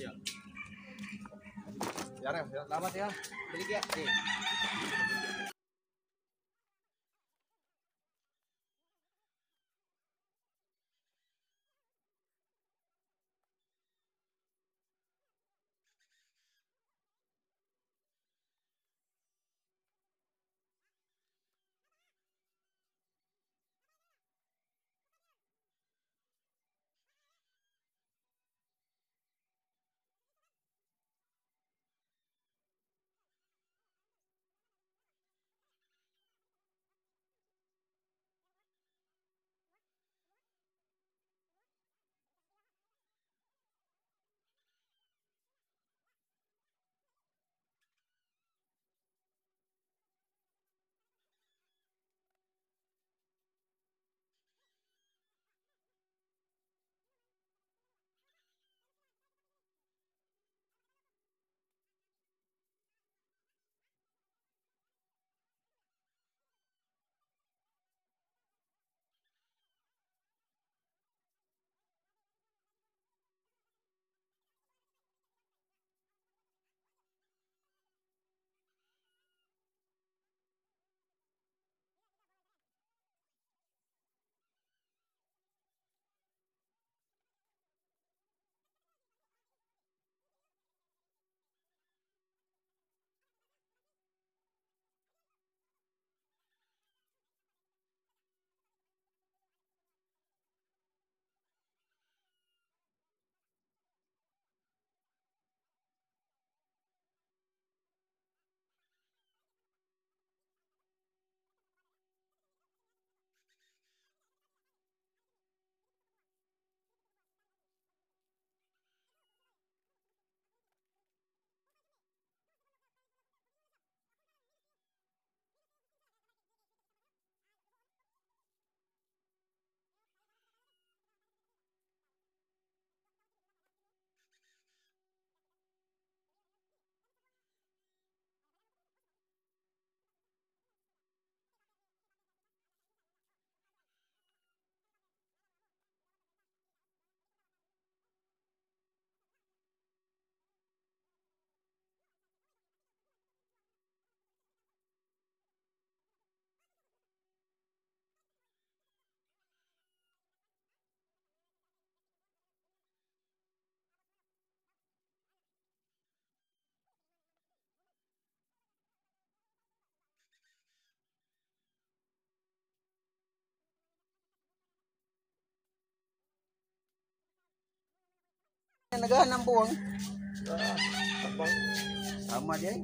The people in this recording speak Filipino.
ya Yan, selamat ya. Balik ya. Nagahan ng buwang. Sama dia.